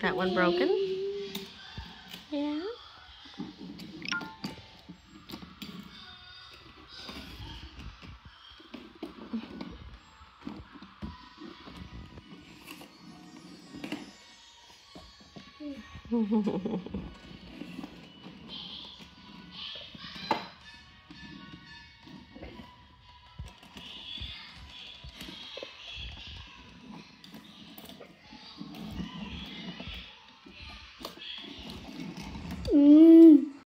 that one broken? Yeah. 嗯。哼哼哼哼